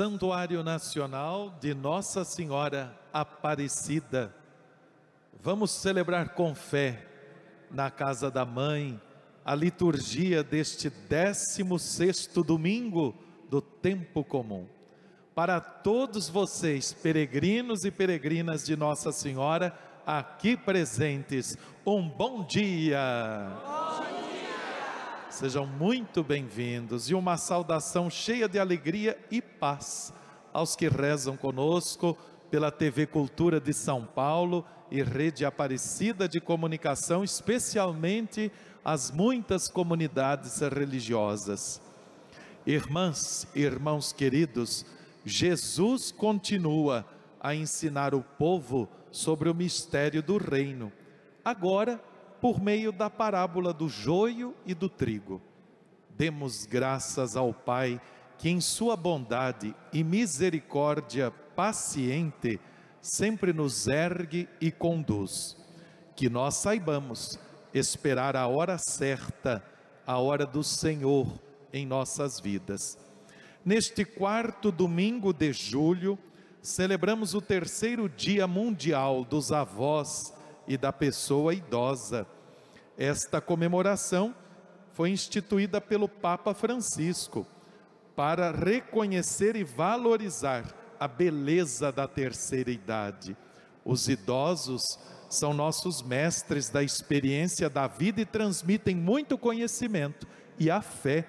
Santuário Nacional de Nossa Senhora Aparecida. Vamos celebrar com fé na casa da mãe a liturgia deste 16º domingo do tempo comum. Para todos vocês, peregrinos e peregrinas de Nossa Senhora, aqui presentes, um bom dia. Sejam muito bem-vindos e uma saudação cheia de alegria e paz aos que rezam conosco pela TV Cultura de São Paulo e Rede Aparecida de Comunicação, especialmente as muitas comunidades religiosas. Irmãs e irmãos queridos, Jesus continua a ensinar o povo sobre o mistério do reino, agora por meio da parábola do joio e do trigo. Demos graças ao Pai que, em Sua bondade e misericórdia paciente, sempre nos ergue e conduz. Que nós saibamos esperar a hora certa, a hora do Senhor em nossas vidas. Neste quarto domingo de julho, celebramos o terceiro Dia Mundial dos Avós e da Pessoa Idosa. Esta comemoração foi instituída pelo Papa Francisco para reconhecer e valorizar a beleza da terceira idade. Os idosos são nossos mestres da experiência da vida e transmitem muito conhecimento e a fé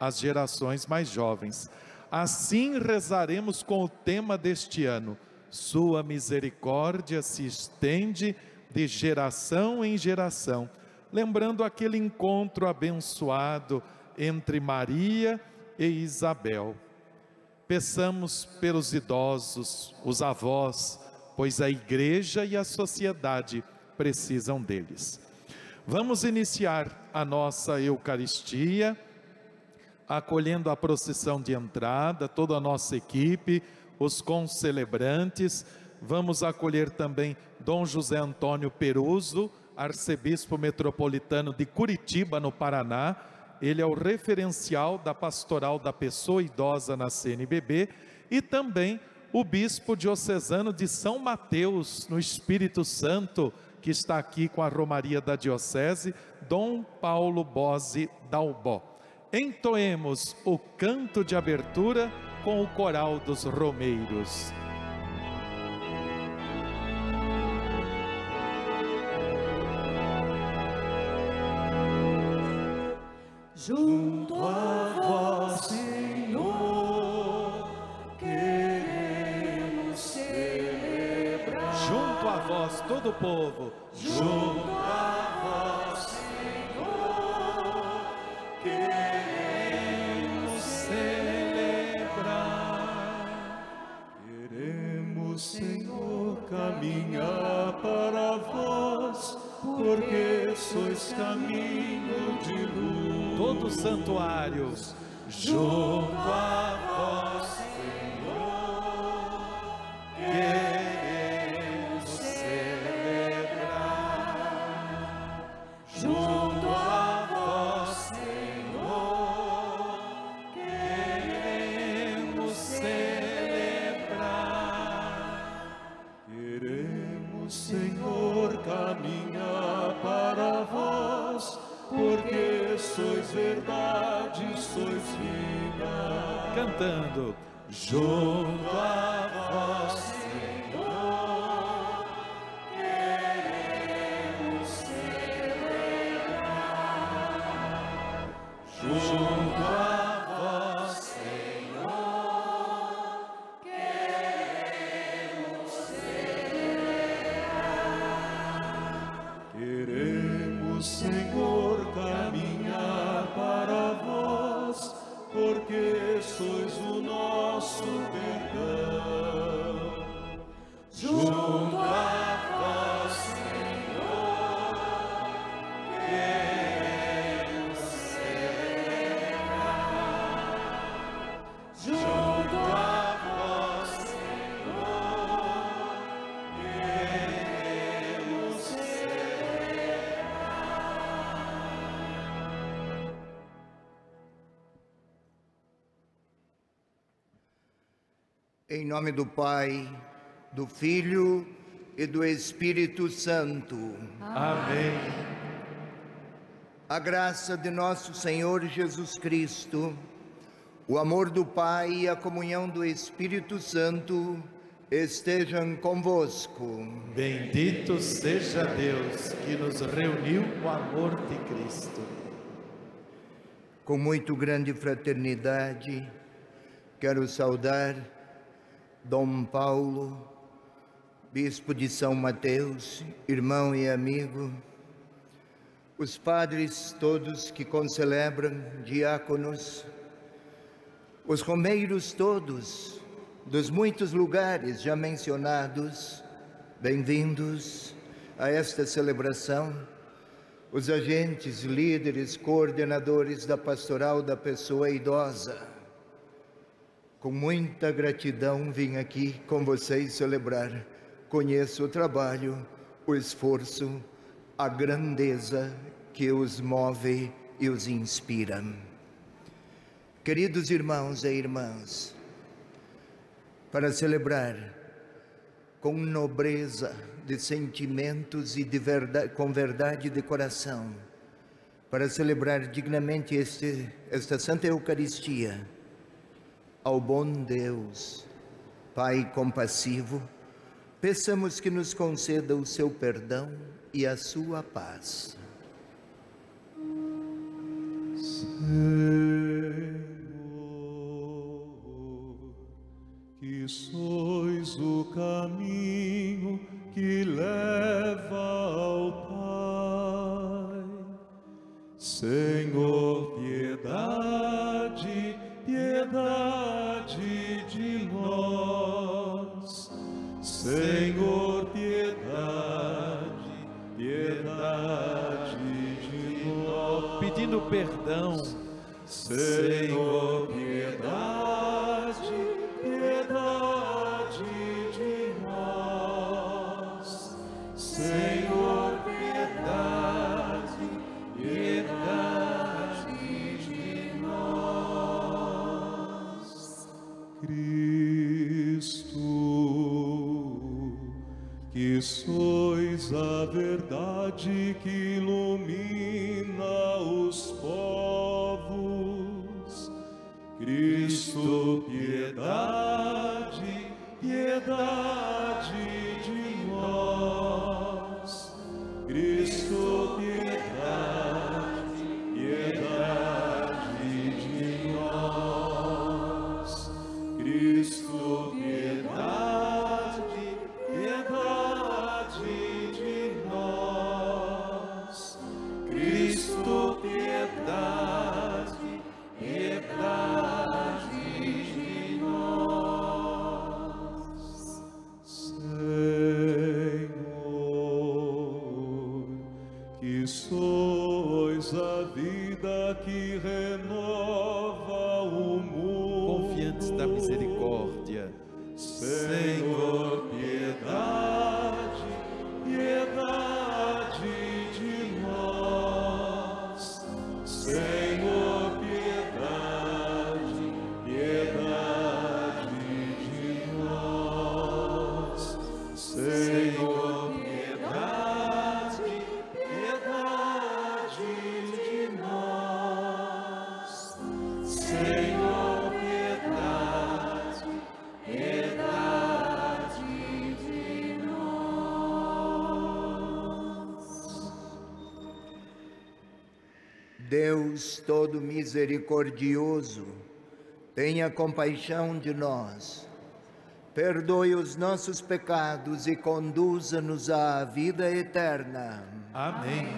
às gerações mais jovens. Assim rezaremos com o tema deste ano: Sua misericórdia se estende de geração em geração, lembrando aquele encontro abençoado entre Maria e Isabel. Peçamos pelos idosos, os avós, pois a igreja e a sociedade precisam deles. Vamos iniciar a nossa Eucaristia acolhendo a procissão de entrada, toda a nossa equipe, os concelebrantes. Vamos acolher também Dom José Antônio Peruso, arcebispo metropolitano de Curitiba, no Paraná. Ele é o referencial da pastoral da pessoa idosa na CNBB e também o bispo diocesano de São Mateus, no Espírito Santo, que está aqui com a Romaria da Diocese, Dom Paulo Bose Dalbó entoemos o canto de abertura com o coral dos Romeiros. Junto a vós, Senhor, queremos celebrar. Junto a vós, todo o povo. Junto porque sois caminho de luz. Todos os santuários, junto a Cantando nome do Pai, do Filho e do Espírito Santo. Amém. A graça de nosso Senhor Jesus Cristo, o amor do Pai e a comunhão do Espírito Santo estejam convosco. Bendito seja Deus que nos reuniu com o amor de Cristo. Com muito grande fraternidade, quero saudar Dom Paulo, Bispo de São Mateus, irmão e amigo, os padres todos que concelebram, diáconos, os romeiros todos, dos muitos lugares já mencionados, bem-vindos a esta celebração, os agentes, líderes, coordenadores da pastoral da pessoa idosa, com muita gratidão vim aqui com vocês celebrar. Conheço o trabalho, o esforço, a grandeza que os move e os inspira. Queridos irmãos e irmãs, para celebrar com nobreza de sentimentos e de verdade, com verdade de coração, para celebrar dignamente este, esta Santa Eucaristia, ao bom Deus, Pai compassivo, peçamos que nos conceda o seu perdão e a sua paz. Senhor, que sois o caminho que leva ao Pai. Senhor, piedade, piedade de nós. Senhor, piedade, piedade de nós. Pedindo perdão, Senhor, piedade, Cristo, que sois a verdade que ilumina os povos. Cristo, piedade, piedade misericordioso, tenha compaixão de nós. Perdoe os nossos pecados e conduza-nos à vida eterna. Amém.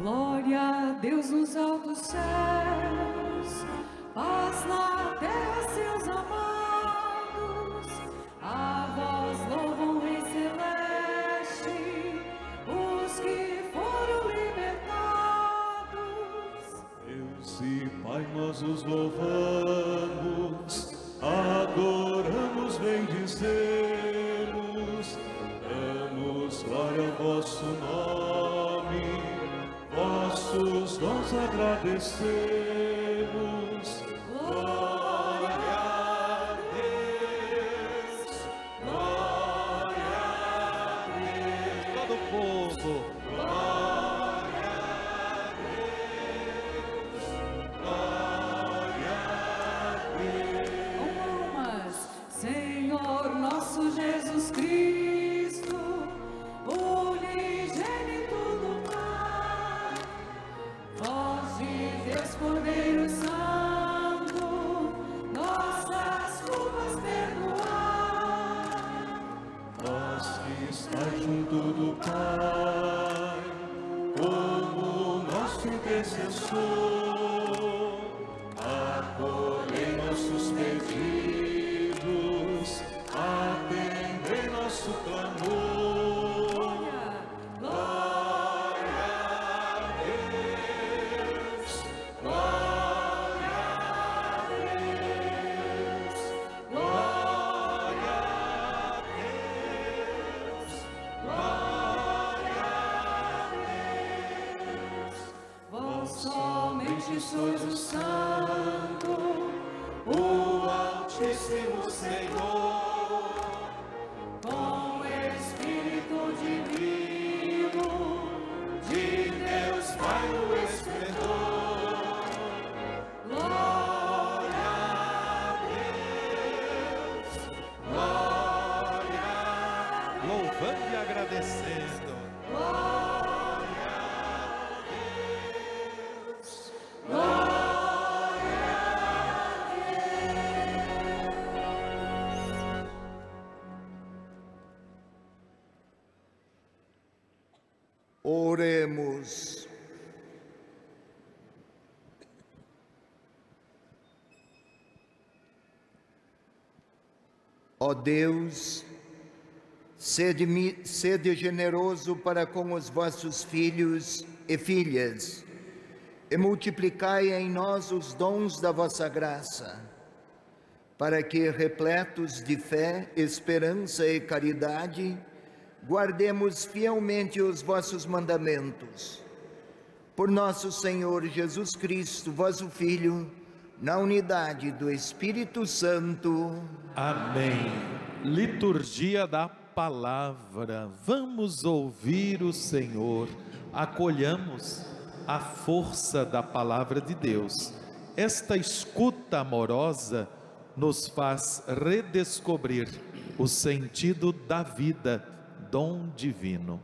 Glória a Deus nos altos céus, paz na terra, seus amados. Pai, nós os louvamos, adoramos, bendizemos, damos glória ao vosso nome, vossos dons agradecemos. Ó Deus, sede, sede generoso para com os vossos filhos e filhas, e multiplicai em nós os dons da vossa graça, para que, repletos de fé, esperança e caridade, guardemos fielmente os vossos mandamentos. Por nosso Senhor Jesus Cristo, vosso Filho, na unidade do Espírito Santo. Amém. Liturgia da palavra. Vamos ouvir o Senhor. Acolhamos a força da palavra de Deus. Esta escuta amorosa nos faz redescobrir o sentido da vida, dom divino.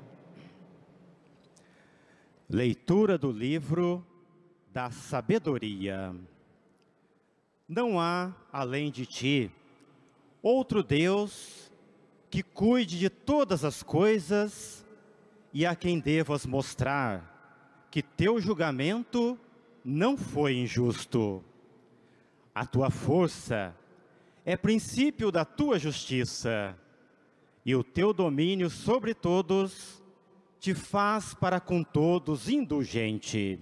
Leitura do livro da sabedoria. Não há, além de ti, outro Deus que cuide de todas as coisas e a quem devas mostrar que teu julgamento não foi injusto. A tua força é princípio da tua justiça, e o teu domínio sobre todos te faz para com todos indulgente.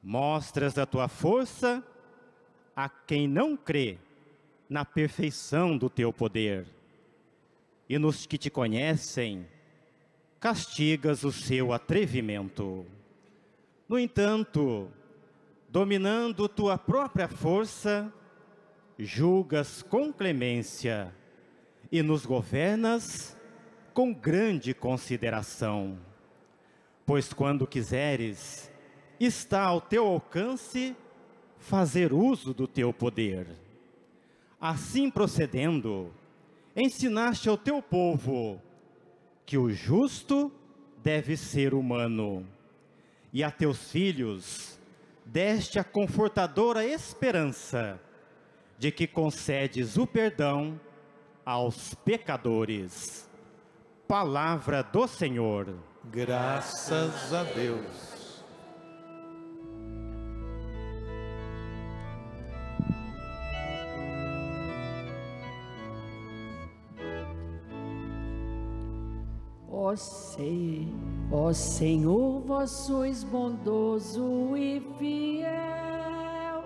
Mostras a tua força a quem não crê na perfeição do teu poder. E nos que te conhecem, castigas o seu atrevimento. No entanto, dominando tua própria força, julgas com clemência e nos governas com grande consideração. Pois quando quiseres, está ao teu alcance fazer uso do teu poder. Assim procedendo, ensinaste ao teu povo que o justo deve ser humano, e a teus filhos deste a confortadora esperança de que concedes o perdão aos pecadores. Palavra do Senhor. Graças a Deus. Ó Se- ó Senhor, vós sois bondoso e fiel,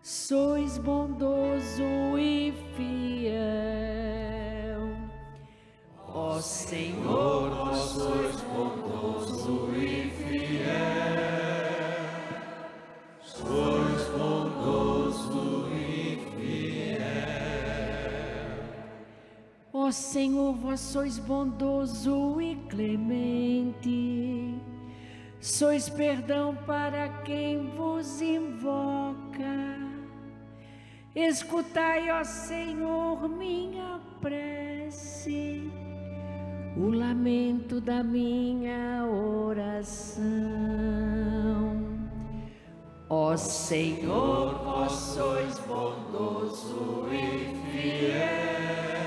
sois bondoso e fiel. Ó Senhor, vós sois bondoso e fiel, Ó Senhor, vós sois bondoso e clemente, sois perdão para quem vos invoca. Escutai, ó Senhor, minha prece, o lamento da minha oração. Ó Senhor, vós sois bondoso e fiel,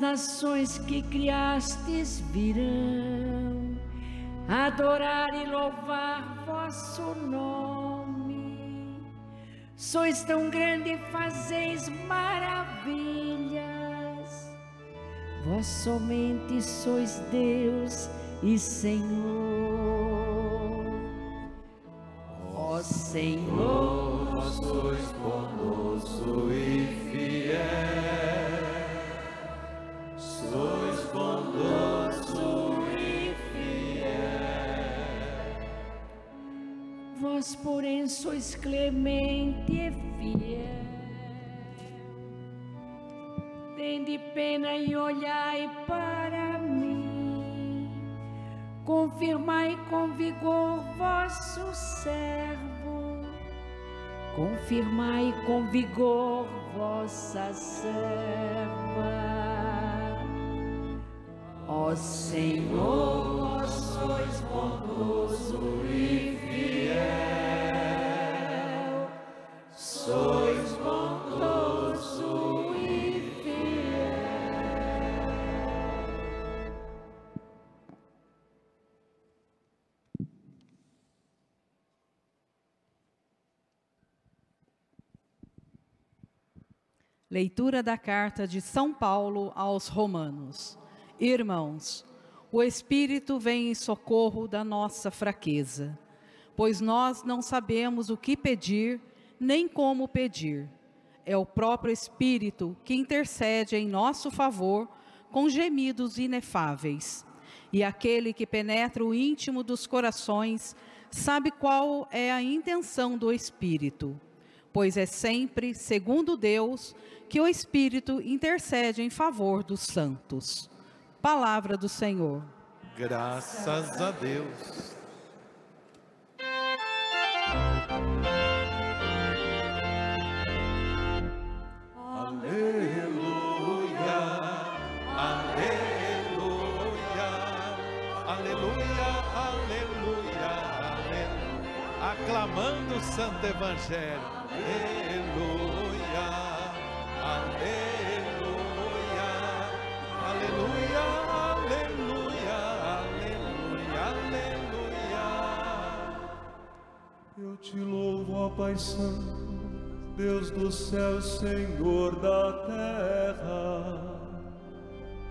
nações que criastes virão adorar e louvar vosso nome. Sois tão grande e fazeis maravilhas. Vós somente sois Deus e Senhor. Ó Senhor, Vós sois bondoso e fiel, sois bondoso e vós porém sois clemente e fiel. Tende pena e olhai para mim. Confirmai com vigor vosso servo. Confirmai com vigor vossa serva. Ó Senhor, sois bondoso e fiel. Sois bondoso e fiel. Leitura da carta de São Paulo aos Romanos. Irmãos, o Espírito vem em socorro da nossa fraqueza, pois nós não sabemos o que pedir, nem como pedir. É o próprio Espírito que intercede em nosso favor com gemidos inefáveis. E aquele que penetra o íntimo dos corações sabe qual é a intenção do Espírito, pois é sempre, segundo Deus, que o Espírito intercede em favor dos santos. Palavra do Senhor. Graças a Deus. Aleluia, aleluia, aleluia, aleluia, aleluia. Aclamando o Santo Evangelho. Aleluia, te louvo, ó Pai Santo, Deus do céu, Senhor da terra.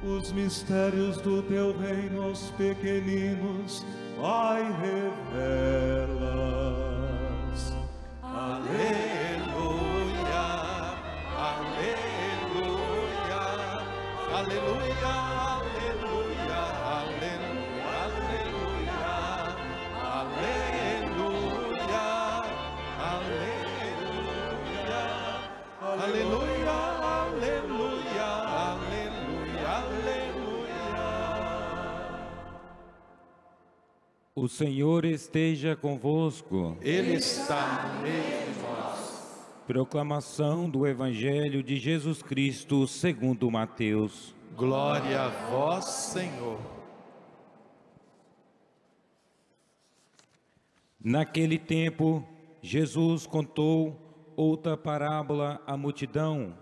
Os mistérios do teu reino aos pequeninos, Pai, revelas. Aleluia, O Senhor esteja convosco. Ele está no meio de nós. Proclamação do Evangelho de Jesus Cristo segundo Mateus. Glória a vós, Senhor. Naquele tempo, Jesus contou outra parábola à multidão.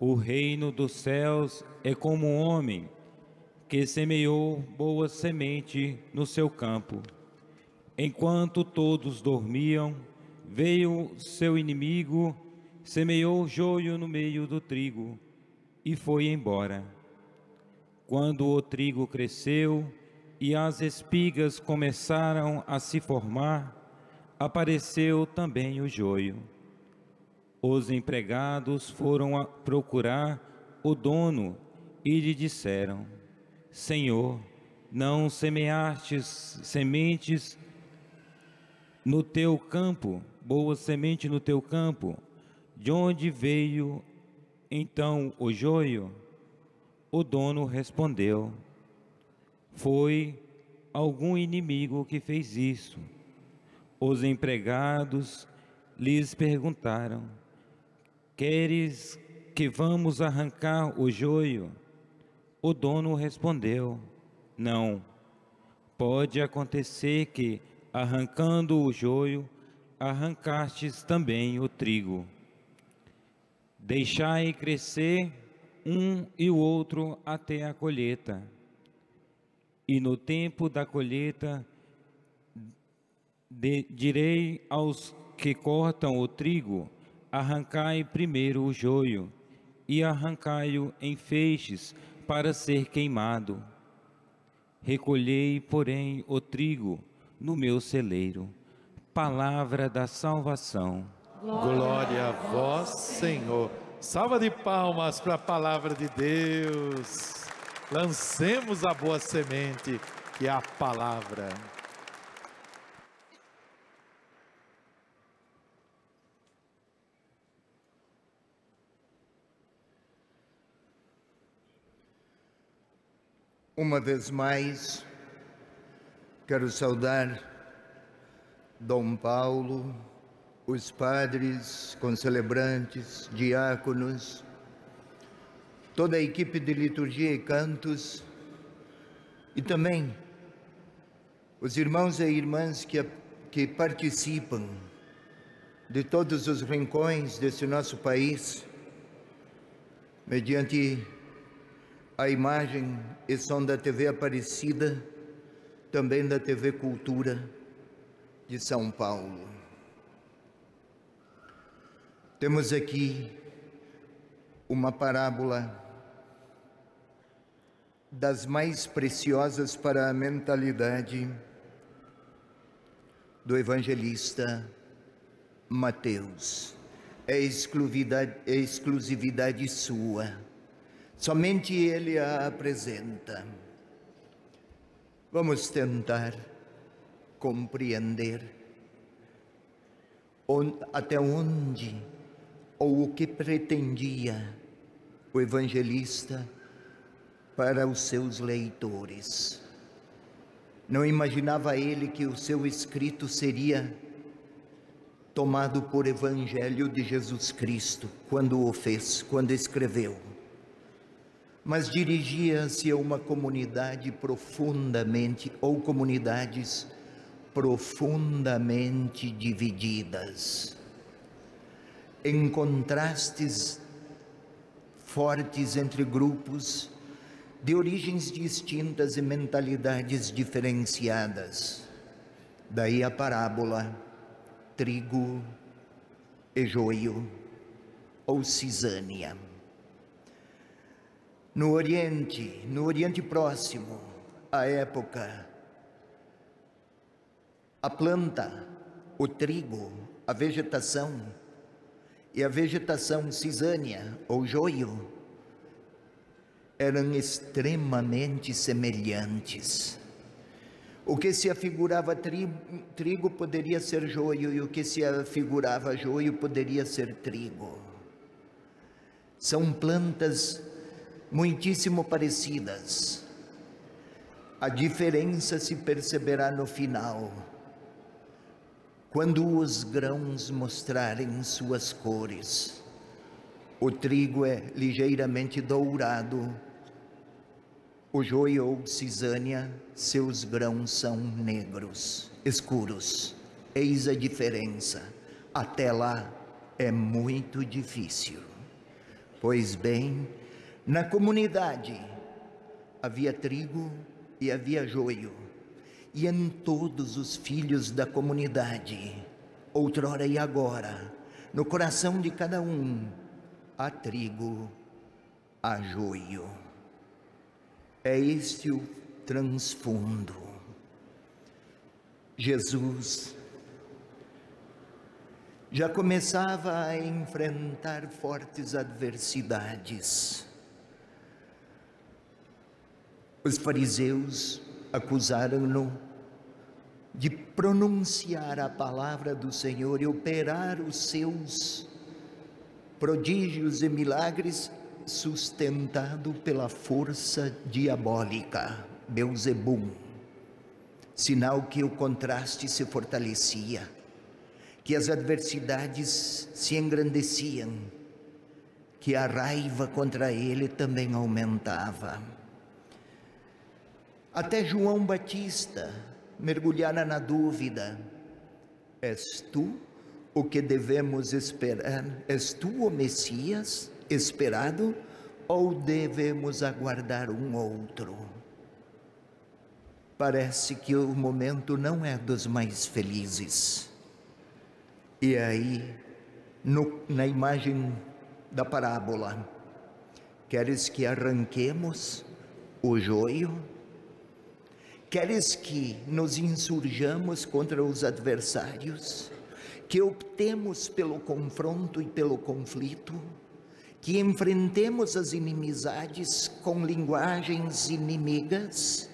O reino dos céus é como um homem que semeou boa semente no seu campo. Enquanto todos dormiam, veio seu inimigo, semeou joio no meio do trigo e foi embora. Quando o trigo cresceu e as espigas começaram a se formar, apareceu também o joio. Os empregados foram procurar o dono e lhe disseram: Senhor, não semeastes sementes no teu campo, boa semente no teu campo, de onde veio então o joio? O dono respondeu: Foi algum inimigo que fez isso. Os empregados lhes perguntaram: Queres que vamos arrancar o joio? O dono respondeu: Não. Pode acontecer que, arrancando o joio, arrancastes também o trigo. Deixai crescer um e o outro até a colheita. E no tempo da colheita, de, direi aos que cortam o trigo: arrancai primeiro o joio, e arrancai-o em feixes para ser queimado. Recolhei, porém, o trigo no meu celeiro. Palavra da salvação. Glória a vós, Senhor. Salva de palmas para a palavra de Deus. Lancemos a boa semente, que é a palavra. Uma vez mais, quero saudar Dom Paulo, os padres, concelebrantes, diáconos, toda a equipe de liturgia e cantos e também os irmãos e irmãs que, que participam de todos os rincões desse nosso país, mediante a imagem e som da TV Aparecida, também da TV Cultura de São Paulo. Temos aqui uma parábola das mais preciosas para a mentalidade do evangelista Mateus. É exclusividade, é exclusividade sua. Somente ele a apresenta. Vamos tentar compreender até onde ou o que pretendia o evangelista para os seus leitores. Não imaginava ele que o seu escrito seria tomado por Evangelho de Jesus Cristo quando o fez, quando escreveu. Mas dirigia-se a uma comunidade profundamente, ou comunidades profundamente divididas, em contrastes fortes entre grupos de origens distintas e mentalidades diferenciadas. Daí a parábola trigo e joio ou cisânia. No Oriente, no Oriente Próximo, a época, a planta, o trigo, a vegetação e a vegetação cisânia ou joio eram extremamente semelhantes. O que se afigurava trigo poderia ser joio, e o que se afigurava joio poderia ser trigo. São plantas muitíssimo parecidas. A diferença se perceberá no final, quando os grãos mostrarem suas cores. O trigo é ligeiramente dourado, o joio ou cisânia, seus grãos são negros, escuros. Eis a diferença. Até lá é muito difícil. Pois bem, na comunidade havia trigo e havia joio, e em todos os filhos da comunidade, outrora e agora, no coração de cada um, há trigo, há joio. É este o transfundo. Jesus já começava a enfrentar fortes adversidades. Os fariseus acusaram-no de pronunciar a palavra do Senhor e operar os seus prodígios e milagres sustentado pela força diabólica, Beuzebum. Sinal que o contraste se fortalecia, que as adversidades se engrandeciam, que a raiva contra ele também aumentava. Até João Batista mergulhara na dúvida: És tu o que devemos esperar? És tu o Messias esperado ou devemos aguardar um outro? Parece que o momento não é dos mais felizes. E aí, no, na imagem da parábola, queres que arranquemos o joio? Queres que nos insurjamos contra os adversários? Que optemos pelo confronto e pelo conflito? Que enfrentemos as inimizades com linguagens inimigas?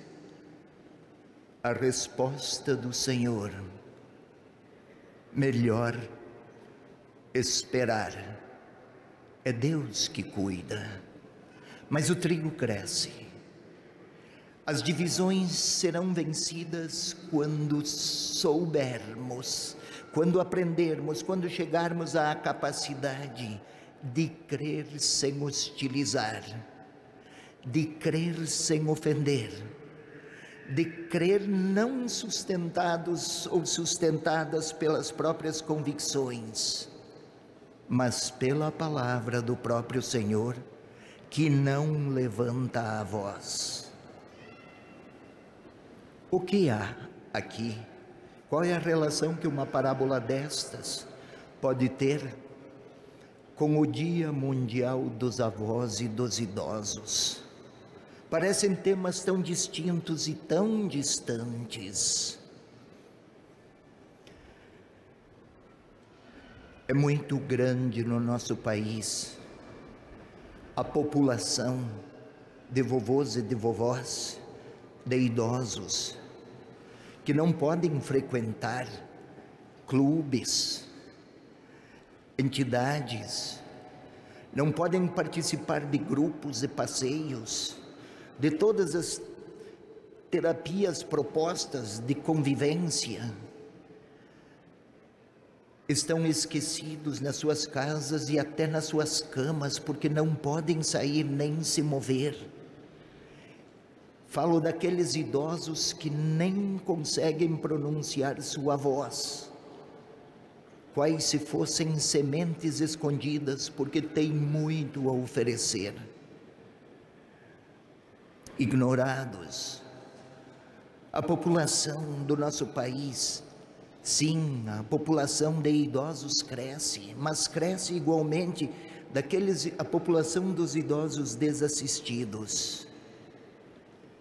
A resposta do Senhor, melhor esperar. É Deus que cuida, mas o trigo cresce as divisões serão vencidas quando soubermos, quando aprendermos, quando chegarmos à capacidade de crer sem hostilizar, de crer sem ofender, de crer não sustentados ou sustentadas pelas próprias convicções, mas pela palavra do próprio Senhor, que não levanta a voz. O que há aqui? Qual é a relação que uma parábola destas pode ter com o Dia Mundial dos Avós e dos Idosos? Parecem temas tão distintos e tão distantes. É muito grande no nosso país a população de vovôs e de vovós, de idosos, que não podem frequentar clubes, entidades, não podem participar de grupos e passeios, de todas as terapias propostas de convivência. Estão esquecidos nas suas casas e até nas suas camas, porque não podem sair nem se mover. Falo daqueles idosos que nem conseguem pronunciar sua voz, quais se fossem sementes escondidas, porque têm muito a oferecer. Ignorados. A população do nosso país, sim, a população de idosos cresce, mas cresce igualmente daqueles a população dos idosos desassistidos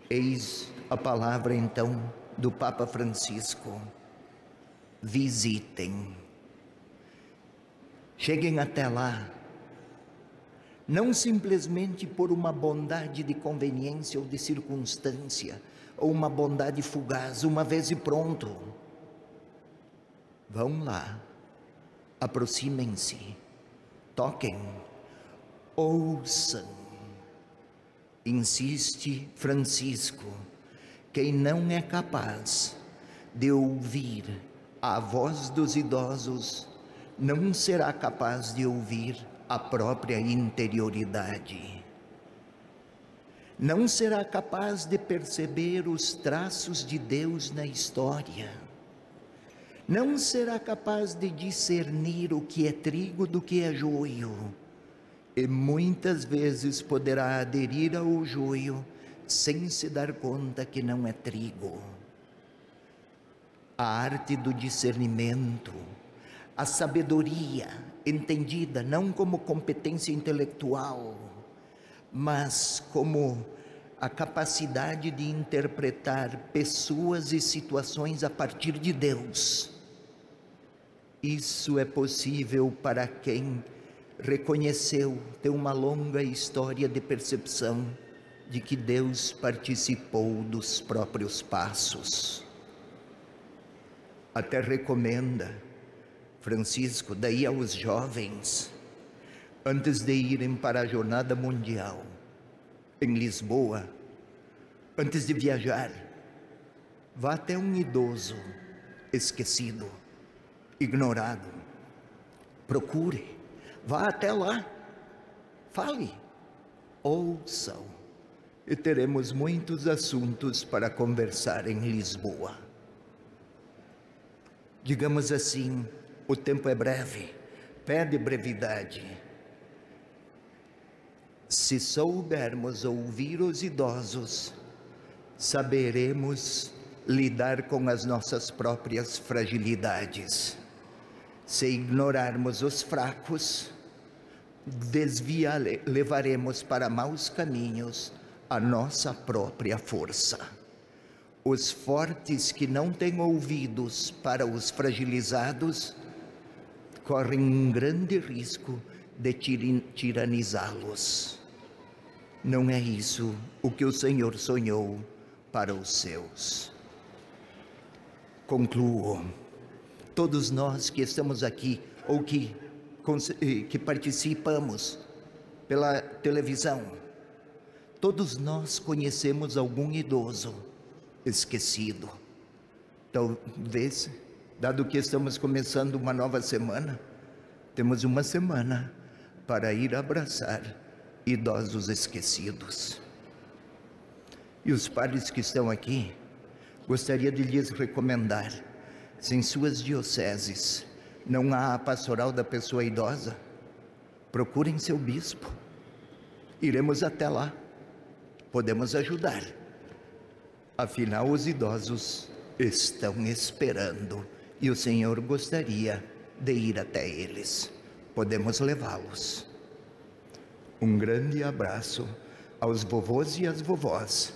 Eis a palavra então do Papa Francisco. Visitem. Cheguem até lá. Não simplesmente por uma bondade de conveniência ou de circunstância, ou uma bondade fugaz, uma vez e pronto. Vão lá, aproximem-se, toquem, ouçam insiste Francisco, quem não é capaz de ouvir a voz dos idosos, não será capaz de ouvir a própria interioridade. Não será capaz de perceber os traços de Deus na história. Não será capaz de discernir o que é trigo do que é joio e muitas vezes poderá aderir ao joio sem se dar conta que não é trigo. A arte do discernimento, a sabedoria entendida não como competência intelectual, mas como a capacidade de interpretar pessoas e situações a partir de Deus. Isso é possível para quem reconheceu ter uma longa história de percepção de que Deus participou dos próprios passos. até recomenda, Francisco, daí aos jovens, antes de irem para a jornada mundial em Lisboa, antes de viajar, vá até um idoso esquecido, ignorado. Procure, vá até lá, fale, ouçam, e teremos muitos assuntos para conversar em Lisboa. Digamos assim, o tempo é breve, pede brevidade. Se soubermos ouvir os idosos, saberemos lidar com as nossas próprias fragilidades. Se ignorarmos os fracos, desviar, levaremos para maus caminhos a nossa própria força. Os fortes que não têm ouvidos para os fragilizados correm um grande risco de tiranizá-los. Não é isso o que o Senhor sonhou para os seus. Concluo. Todos nós que estamos aqui ou que, que participamos pela televisão, todos nós conhecemos algum idoso esquecido. Talvez, dado que estamos começando uma nova semana, temos uma semana para ir abraçar idosos esquecidos. E os padres que estão aqui, gostaria de lhes recomendar, se em suas dioceses não há a pastoral da pessoa idosa, procurem seu bispo. Iremos até lá. Podemos ajudar. Afinal, os idosos estão esperando e o Senhor gostaria de ir até eles. Podemos levá-los. Um grande abraço aos vovôs e às vovós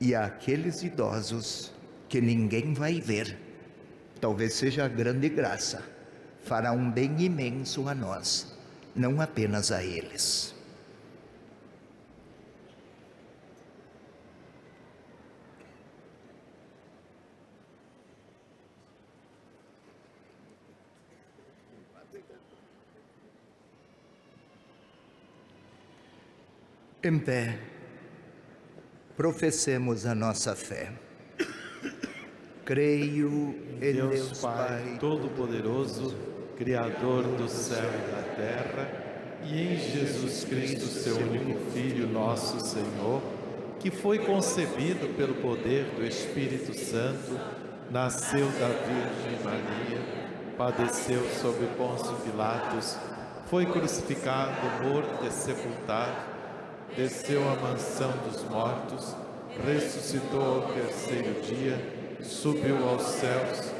e àqueles idosos que ninguém vai ver. Talvez seja a grande graça, fará um bem imenso a nós, não apenas a eles. Em pé, professemos a nossa fé. Creio em Deus, Deus Pai Pai Todo-Poderoso, Criador do céu e da terra, e em Jesus Cristo, seu único Filho, nosso Senhor, que foi concebido pelo poder do Espírito Santo, nasceu da Virgem Maria, padeceu sob Pôncio Pilatos, foi crucificado, morto e sepultado, desceu à mansão dos mortos, ressuscitou ao terceiro dia, subiu aos céus,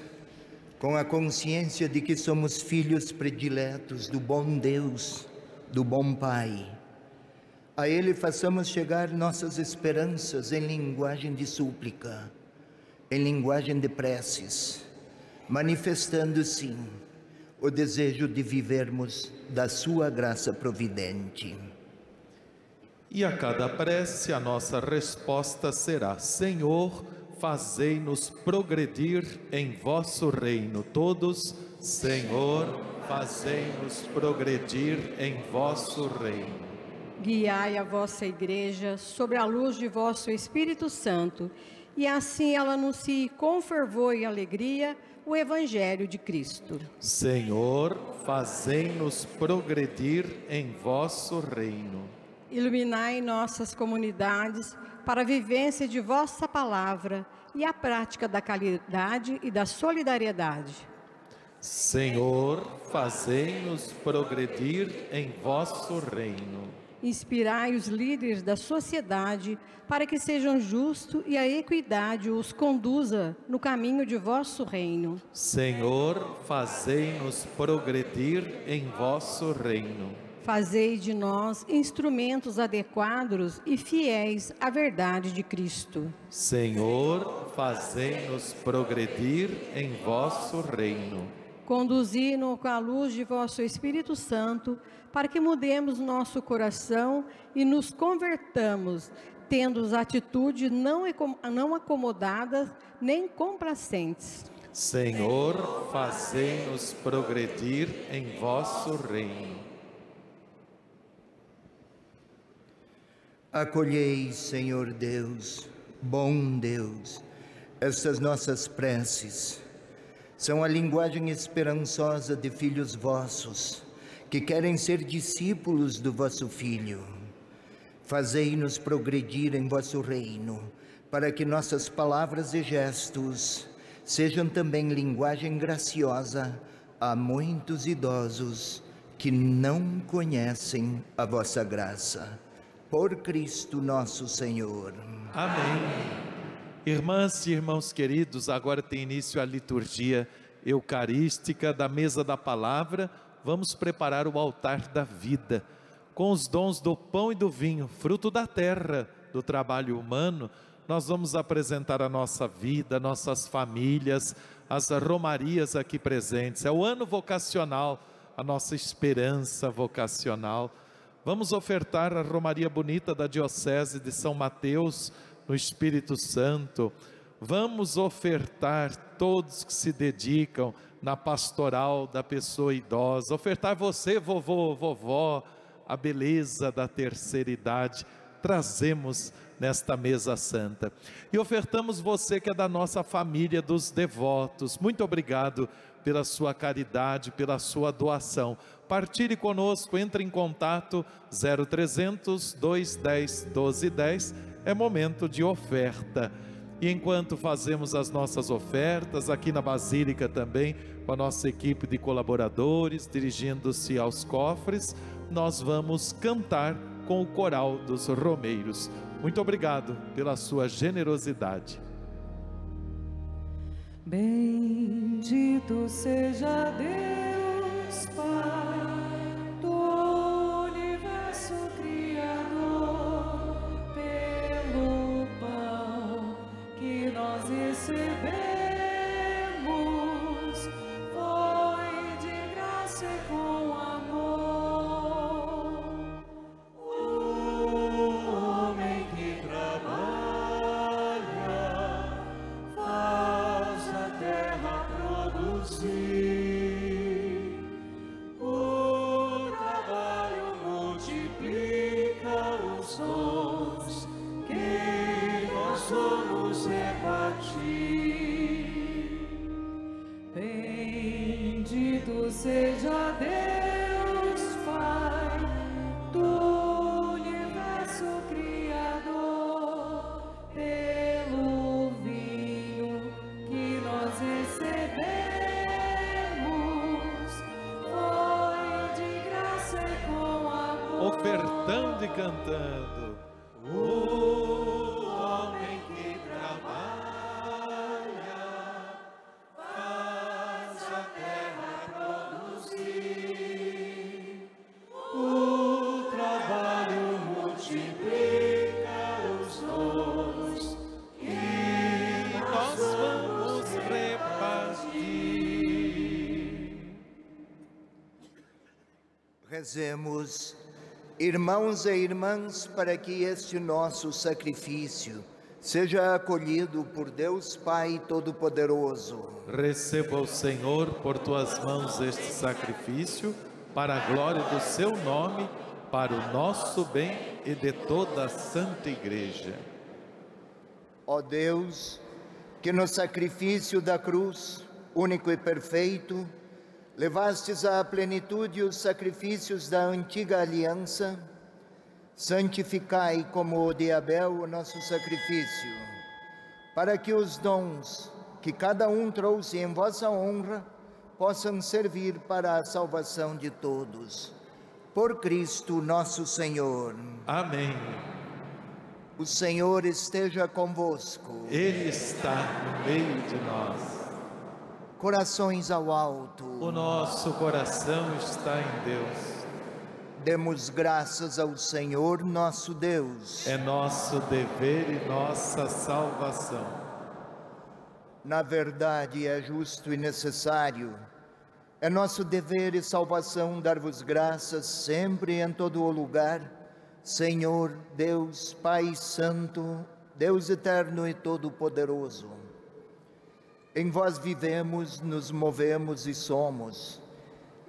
com a consciência de que somos filhos prediletos do bom Deus, do bom Pai, a Ele façamos chegar nossas esperanças em linguagem de súplica, em linguagem de preces, manifestando sim o desejo de vivermos da Sua graça providente. E a cada prece, a nossa resposta será: Senhor, fazei-nos progredir em vosso reino. Todos, Senhor, fazei-nos progredir em vosso reino. Guiai a vossa igreja sobre a luz de vosso Espírito Santo, e assim ela anuncie com fervor e alegria o Evangelho de Cristo. Senhor, fazei-nos progredir em vosso reino. Iluminai nossas comunidades para a vivência de vossa palavra e a prática da caridade e da solidariedade. Senhor, fazei-nos progredir em vosso reino. Inspirai os líderes da sociedade para que sejam justos e a equidade os conduza no caminho de vosso reino. Senhor, fazei-nos progredir em vosso reino. Fazei de nós instrumentos adequados e fiéis à verdade de Cristo. Senhor, fazei-nos progredir em vosso reino. Conduzi-nos com a luz de vosso Espírito Santo, para que mudemos nosso coração e nos convertamos, tendo atitudes não, não acomodadas nem complacentes. Senhor, fazei-nos progredir em vosso reino. Acolhei, Senhor Deus, bom Deus, estas nossas preces. São a linguagem esperançosa de filhos vossos, que querem ser discípulos do vosso Filho. Fazei-nos progredir em vosso reino, para que nossas palavras e gestos sejam também linguagem graciosa a muitos idosos que não conhecem a vossa graça por Cristo nosso Senhor. Amém. Irmãs e irmãos queridos, agora tem início a liturgia eucarística da mesa da palavra. Vamos preparar o altar da vida com os dons do pão e do vinho, fruto da terra, do trabalho humano. Nós vamos apresentar a nossa vida, nossas famílias, as romarias aqui presentes. É o ano vocacional, a nossa esperança vocacional. Vamos ofertar a Romaria Bonita da Diocese de São Mateus, no Espírito Santo. Vamos ofertar todos que se dedicam na pastoral da pessoa idosa. Ofertar você, vovô, vovó, a beleza da terceira idade. Trazemos nesta mesa santa. E ofertamos você que é da nossa família dos devotos. Muito obrigado pela sua caridade, pela sua doação. Partilhe conosco, entre em contato 0300 210 1210. É momento de oferta. E enquanto fazemos as nossas ofertas, aqui na Basílica também, com a nossa equipe de colaboradores, dirigindo-se aos cofres, nós vamos cantar com o coral dos Romeiros. Muito obrigado pela sua generosidade. Bendito seja Deus, Rezemos, irmãos e irmãs, para que este nosso sacrifício seja acolhido por Deus Pai Todo-Poderoso. Receba o Senhor por tuas mãos este sacrifício, para a glória do seu nome, para o nosso bem e de toda a Santa Igreja. Ó Deus, que no sacrifício da cruz, único e perfeito, levastes à plenitude os sacrifícios da antiga aliança, santificai como o de Abel o nosso sacrifício, para que os dons que cada um trouxe em vossa honra possam servir para a salvação de todos. Por Cristo nosso Senhor. Amém. O Senhor esteja convosco. Ele está no meio de nós. Corações ao alto. O nosso coração está em Deus. Demos graças ao Senhor nosso Deus. É nosso dever e nossa salvação. Na verdade, é justo e necessário. É nosso dever e salvação dar-vos graças sempre e em todo o lugar, Senhor, Deus, Pai Santo, Deus eterno e todo-poderoso. Em vós vivemos, nos movemos e somos,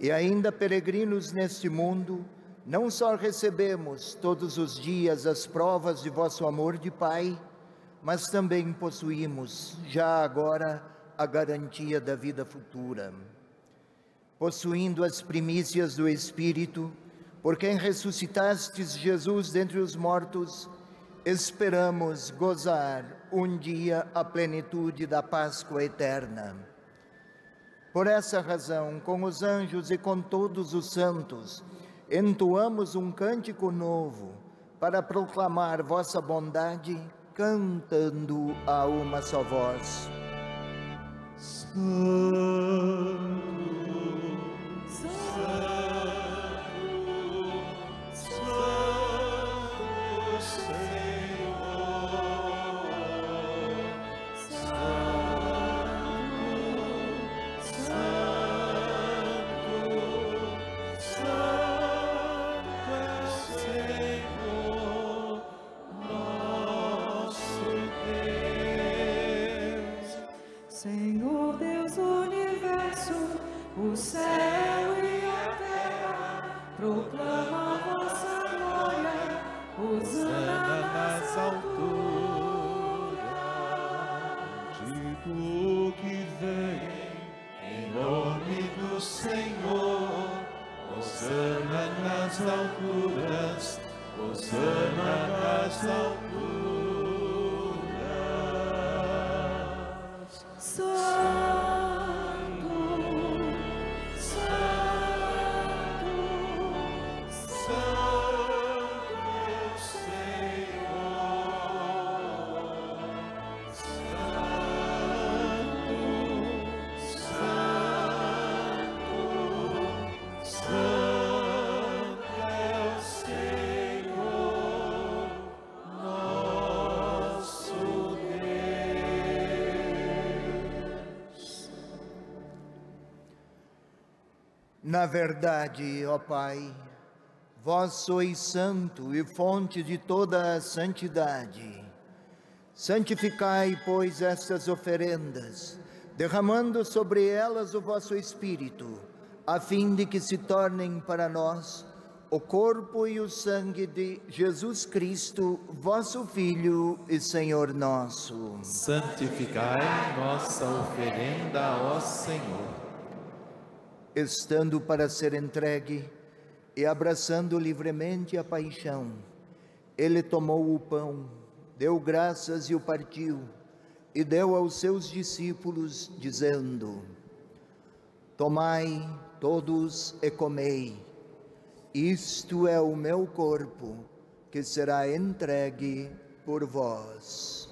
e ainda peregrinos neste mundo, não só recebemos todos os dias as provas de vosso amor de Pai, mas também possuímos, já agora, a garantia da vida futura. Possuindo as primícias do Espírito, por quem ressuscitastes Jesus dentre os mortos, esperamos gozar um dia a plenitude da Páscoa eterna. Por essa razão, com os anjos e com todos os santos, entoamos um cântico novo para proclamar vossa bondade, cantando a uma só voz. Senhor Na verdade, ó Pai, vós sois santo e fonte de toda a santidade. Santificai, pois, estas oferendas, derramando sobre elas o vosso Espírito, a fim de que se tornem para nós o corpo e o sangue de Jesus Cristo, vosso Filho e Senhor nosso. Santificai nossa oferenda, ó Senhor. Estando para ser entregue e abraçando livremente a paixão, ele tomou o pão, deu graças e o partiu, e deu aos seus discípulos, dizendo: Tomai todos e comei, isto é o meu corpo, que será entregue por vós.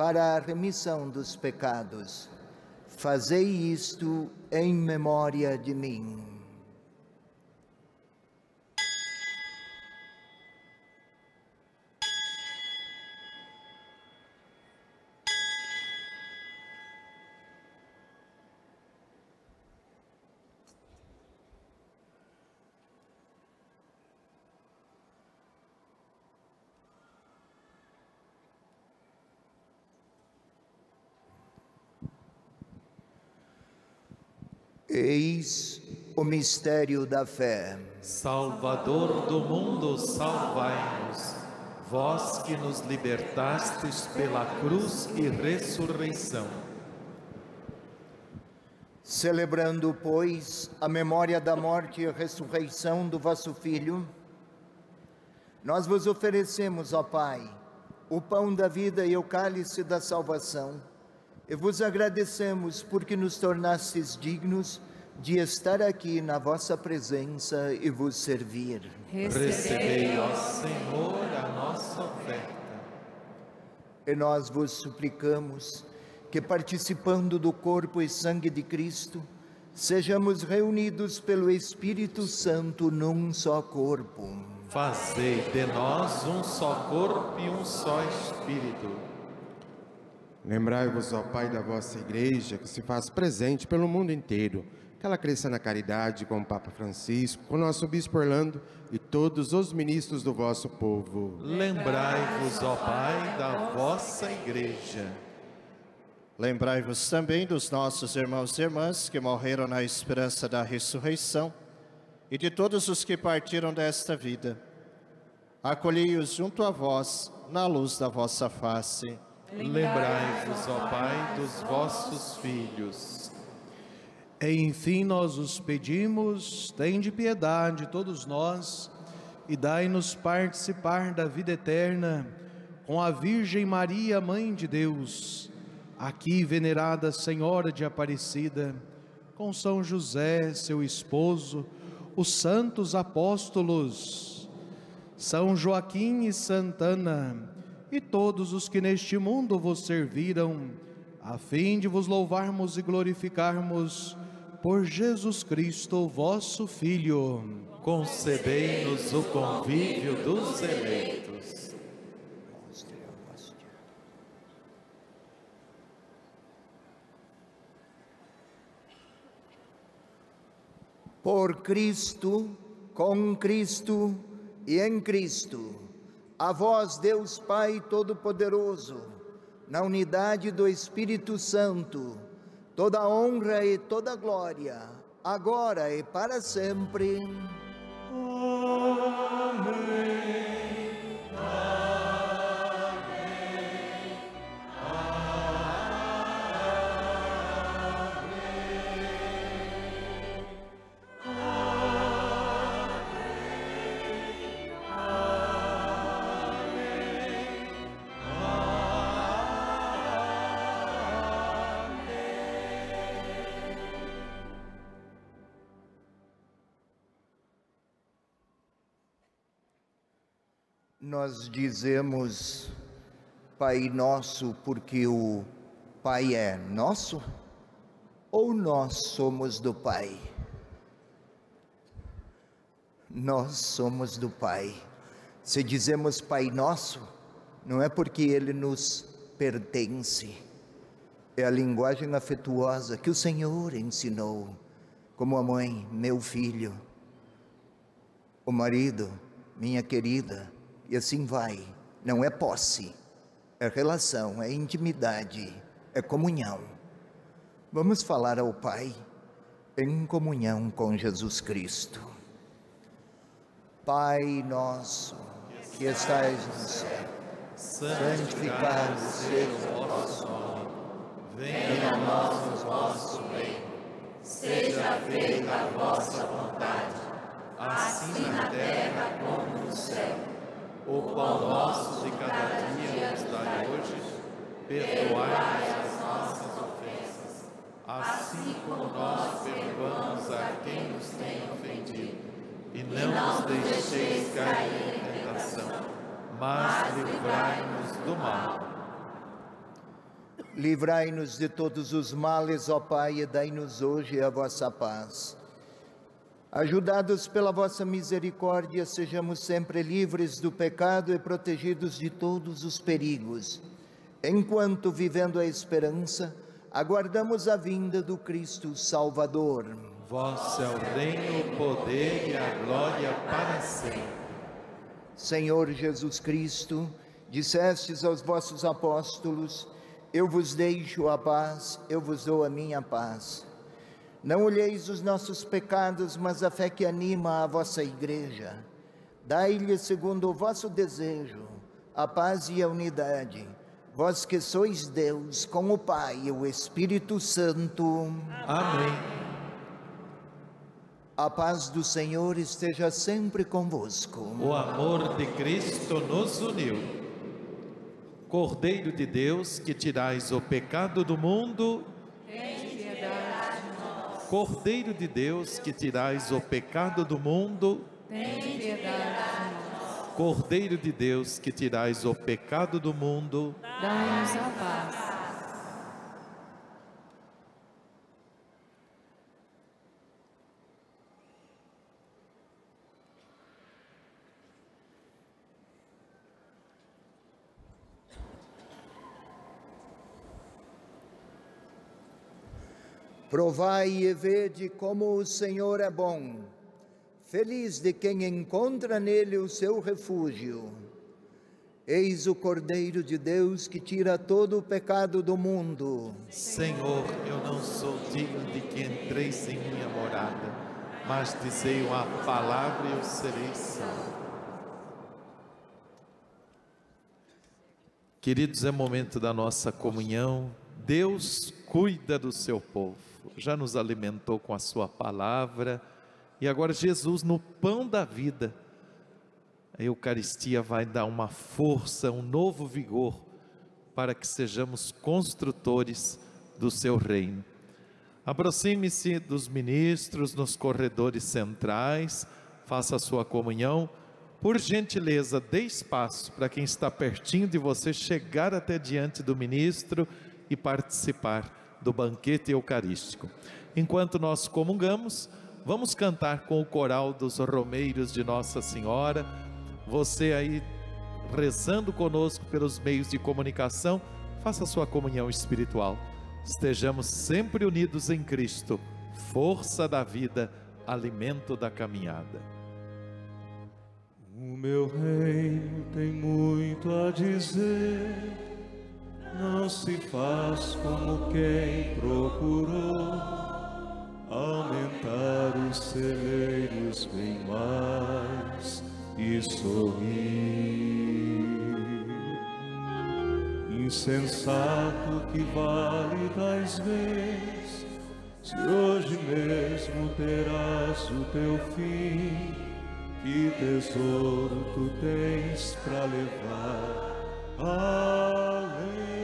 para a remissão dos pecados. Fazei isto em memória de mim. Eis o mistério da fé. Salvador do mundo, salvai-nos. Vós que nos libertastes pela cruz e ressurreição. Celebrando, pois, a memória da morte e ressurreição do vosso Filho, nós vos oferecemos, ó Pai, o pão da vida e o cálice da salvação, e vos agradecemos porque nos tornastes dignos de estar aqui na vossa presença e vos servir. Recebei, ó Senhor, a nossa oferta. E nós vos suplicamos que, participando do corpo e sangue de Cristo, sejamos reunidos pelo Espírito Santo num só corpo. Fazei de nós um só corpo e um só Espírito. Lembrai-vos, ó Pai, da vossa Igreja, que se faz presente pelo mundo inteiro que ela cresça na caridade com o Papa Francisco, com o nosso Bispo Orlando e todos os ministros do vosso povo. Lembrai-vos, ó Pai, da vossa Igreja. Lembrai-vos também dos nossos irmãos e irmãs que morreram na esperança da ressurreição e de todos os que partiram desta vida. Acolhei-os junto a vós, na luz da vossa face. Lembrai-vos, ó Pai, dos vossos filhos. Enfim nós os pedimos, tende piedade todos nós e dai-nos participar da vida eterna com a Virgem Maria, Mãe de Deus, aqui venerada Senhora de Aparecida, com São José, seu esposo, os santos apóstolos, São Joaquim e Santana, e todos os que neste mundo vos serviram, a fim de vos louvarmos e glorificarmos por Jesus Cristo, vosso Filho. Concedei-nos o convívio dos eleitos. Por Cristo, com Cristo e em Cristo, a vós, Deus Pai Todo-Poderoso, na unidade do Espírito Santo, toda honra e toda glória, agora e para sempre. Nós dizemos Pai Nosso porque o Pai é nosso ou nós somos do Pai? Nós somos do Pai. Se dizemos Pai Nosso, não é porque Ele nos pertence, é a linguagem afetuosa que o Senhor ensinou, como a mãe, meu filho, o marido, minha querida, e assim vai. Não é posse, é relação, é intimidade, é comunhão. Vamos falar ao Pai em comunhão com Jesus Cristo. Pai nosso, que estais no céu, santificado seja o vosso nome. Venha a nós o vosso reino. Seja feita a vossa vontade, assim na terra como no céu. O pão nosso de cada dia nos dai hoje, perdoai as nossas ofensas, assim como nós perdoamos a quem nos tem ofendido. E não nos deixeis cair em tentação, mas livrai-nos do mal. Livrai-nos de todos os males, ó Pai, e dai-nos hoje a vossa paz. Ajudados pela vossa misericórdia, sejamos sempre livres do pecado e protegidos de todos os perigos, enquanto, vivendo a esperança, aguardamos a vinda do Cristo Salvador. Vosso é o reino, o poder e a glória para sempre. Senhor Jesus Cristo, dissestes aos vossos apóstolos: Eu vos deixo a paz, eu vos dou a minha paz. Não olheis os nossos pecados, mas a fé que anima a vossa igreja. Dai-lhe, segundo o vosso desejo, a paz e a unidade. Vós que sois Deus, com o Pai e o Espírito Santo. Amém. A paz do Senhor esteja sempre convosco. O amor de Cristo nos uniu. Cordeiro de Deus, que tirais o pecado do mundo, Cordeiro de Deus, que tirais o pecado do mundo, tem piedade de nós. Cordeiro de Deus, que tirais o pecado do mundo, dai-nos a paz. Provai e vede como o Senhor é bom. Feliz de quem encontra nele o seu refúgio. Eis o Cordeiro de Deus que tira todo o pecado do mundo. Senhor, eu não sou digno de que entreis em minha morada, mas dizei uma palavra e eu serei salvo. Queridos, é momento da nossa comunhão. Deus cuida do seu povo já nos alimentou com a Sua palavra, e agora Jesus, no pão da vida, a Eucaristia vai dar uma força, um novo vigor, para que sejamos construtores do Seu reino. Aproxime-se dos ministros nos corredores centrais, faça a sua comunhão. Por gentileza, dê espaço para quem está pertinho de você chegar até diante do ministro e participar do banquete eucarístico. Enquanto nós comungamos, vamos cantar com o coral dos Romeiros de Nossa Senhora. Você aí rezando conosco pelos meios de comunicação, faça sua comunhão espiritual. Estejamos sempre unidos em Cristo, força da vida, alimento da caminhada. O meu reino tem muito a dizer não se faz como quem procurou aumentar os celeiros bem mais e sorrir. Insensato que vale das vezes, se hoje mesmo terás o teu fim, que tesouro tu tens para levar além.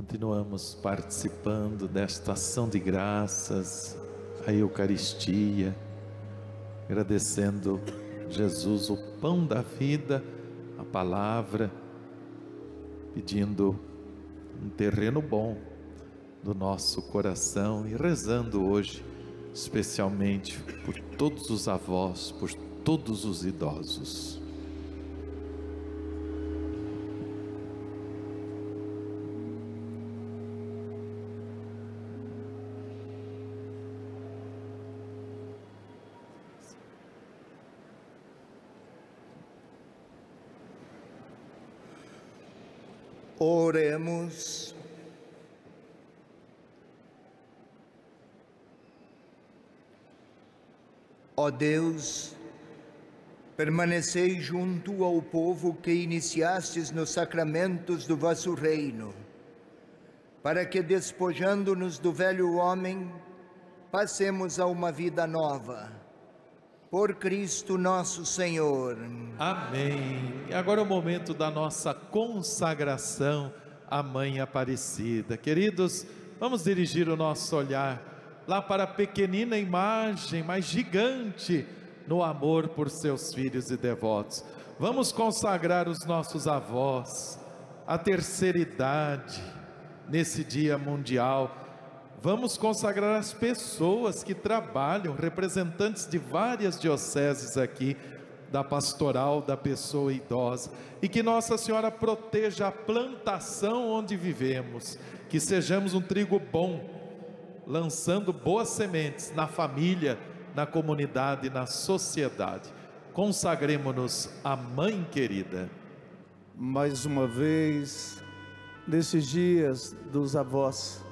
Continuamos participando desta ação de graças, a Eucaristia, agradecendo Jesus, o pão da vida, a palavra, pedindo um terreno bom do nosso coração e rezando hoje, especialmente por todos os avós, por todos os idosos. Oremos. Ó Deus, permanecei junto ao povo que iniciastes nos sacramentos do vosso reino, para que, despojando-nos do velho homem, passemos a uma vida nova. Por Cristo nosso Senhor. Amém. E agora é o momento da nossa consagração à Mãe Aparecida. Queridos, vamos dirigir o nosso olhar lá para a pequenina imagem, mas gigante, no amor por seus filhos e devotos. Vamos consagrar os nossos avós, a terceira idade, nesse dia mundial. Vamos consagrar as pessoas que trabalham, representantes de várias dioceses aqui, da pastoral da pessoa idosa, e que Nossa Senhora proteja a plantação onde vivemos, que sejamos um trigo bom, lançando boas sementes na família, na comunidade, na sociedade. Consagremos-nos à Mãe querida. Mais uma vez, nesses dias dos avós,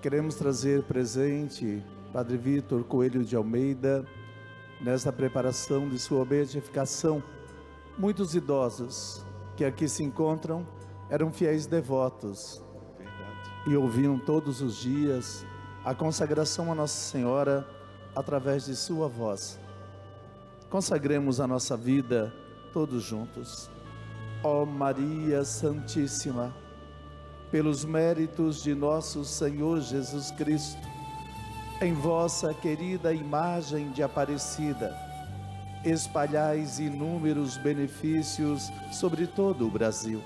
queremos trazer presente Padre Vitor Coelho de Almeida, nesta preparação de sua beatificação. Muitos idosos que aqui se encontram eram fiéis devotos Verdade. e ouviam todos os dias a consagração a Nossa Senhora através de Sua voz. Consagremos a nossa vida todos juntos. Ó Maria Santíssima, pelos méritos de nosso Senhor Jesus Cristo, em vossa querida imagem de Aparecida, espalhais inúmeros benefícios sobre todo o Brasil.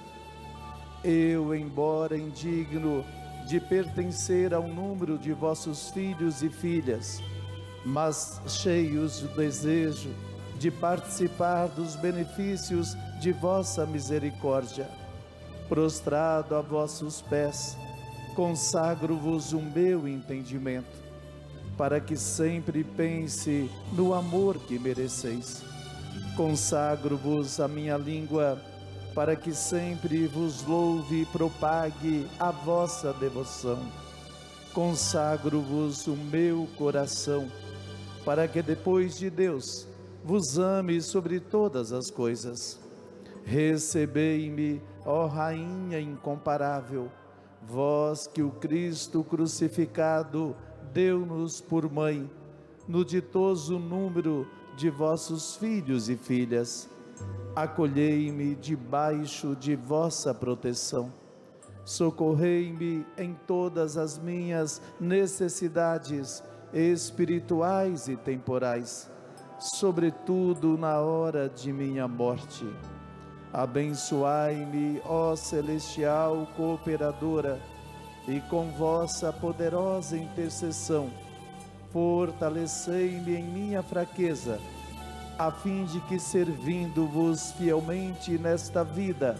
Eu, embora indigno de pertencer ao número de vossos filhos e filhas, mas cheios de desejo de participar dos benefícios de vossa misericórdia. Prostrado a vossos pés, consagro-vos o meu entendimento, para que sempre pense no amor que mereceis. Consagro-vos a minha língua, para que sempre vos louve e propague a vossa devoção. Consagro-vos o meu coração, para que depois de Deus vos ame sobre todas as coisas. Recebei-me, ó Rainha incomparável, vós que o Cristo crucificado deu-nos por mãe, no ditoso número de vossos filhos e filhas acolhei-me debaixo de vossa proteção. Socorrei-me em todas as minhas necessidades espirituais e temporais, sobretudo na hora de minha morte. Abençoai-me, ó celestial cooperadora, e com vossa poderosa intercessão, fortalecei-me em minha fraqueza a fim de que, servindo-vos fielmente nesta vida,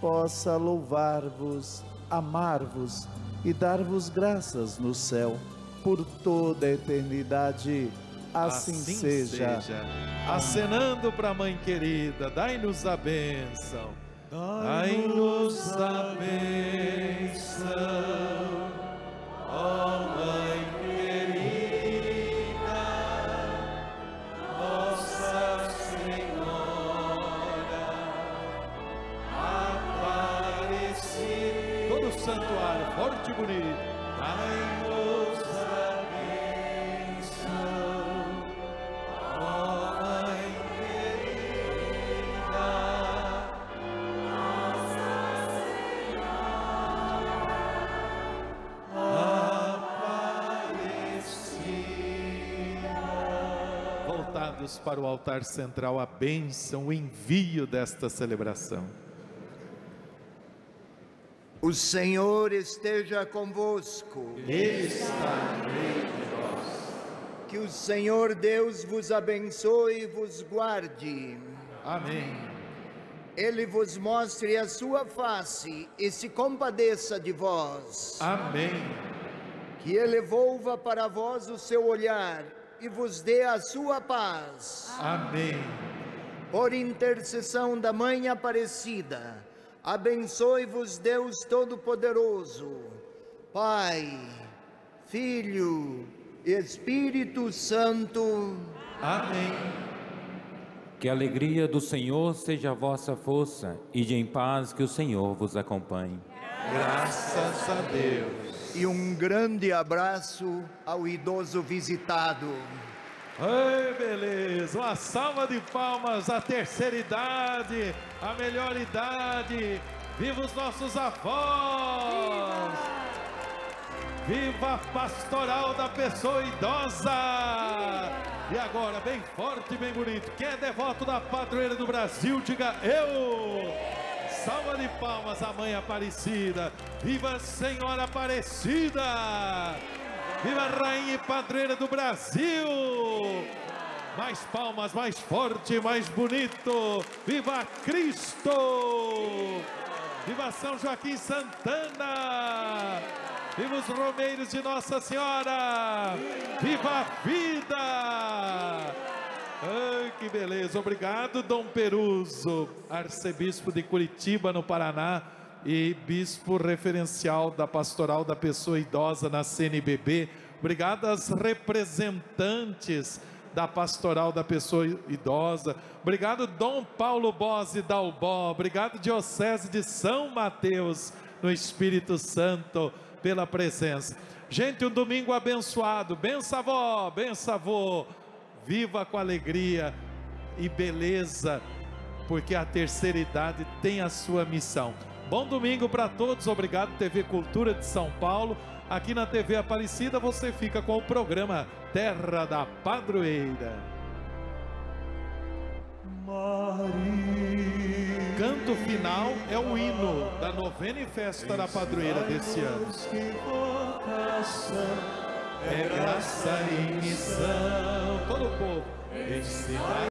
possa louvar-vos, amar-vos e dar-vos graças no céu por toda a eternidade. Assim, assim seja. seja. Acenando para a mãe querida, dai-nos a bênção. Dai-nos a bênção, ó Mãe levados para o altar central a bênção, o envio desta celebração. O Senhor esteja convosco. Ele está no meio de nós. Que o Senhor Deus vos abençoe e vos guarde. Amém. Ele vos mostre a sua face e se compadeça de vós. Amém. Que ele volva para vós o seu olhar e vos dê a sua paz. Amém. Por intercessão da Mãe Aparecida, abençoe-vos Deus Todo-Poderoso, Pai, Filho e Espírito Santo. Amém. Que a alegria do Senhor seja a vossa força e de em paz que o Senhor vos acompanhe. Graças a Deus. E um grande abraço ao idoso visitado. Ei, beleza! Uma salva de palmas à terceira idade, à melhor idade. Viva os nossos avós! Viva a pastoral da pessoa idosa! E agora, bem forte e bem bonito. Quem é devoto da padroeira do Brasil, diga eu! Salva de palmas à Mãe Aparecida. Viva a Senhora Aparecida! Viva a Rainha e Padroeira do Brasil! Mais palmas, mais forte, mais bonito! Viva Cristo! Viva São Joaquim Santana! Viva os Romeiros de Nossa Senhora! Viva a vida! Ai, que beleza! Obrigado, Dom Peruso, arcebispo de Curitiba, no Paraná, e bispo referencial da Pastoral da Pessoa Idosa na CNBB. Obrigado às representantes da Pastoral da Pessoa Idosa. Obrigado, Dom Paulo Bose Dalbó. Obrigado, Diocese de São Mateus, no Espírito Santo, pela presença. Gente, um domingo abençoado. Benção, avó, benção, avô. Viva com alegria e beleza, porque a terceira idade tem a sua missão. Bom domingo para todos, obrigado TV Cultura de São Paulo. Aqui na TV Aparecida você fica com o programa Terra da Padroeira. Maria. Canto final é o hino da novena e festa da padroeira desse ano. É graça e missão, todo o povo, ensinar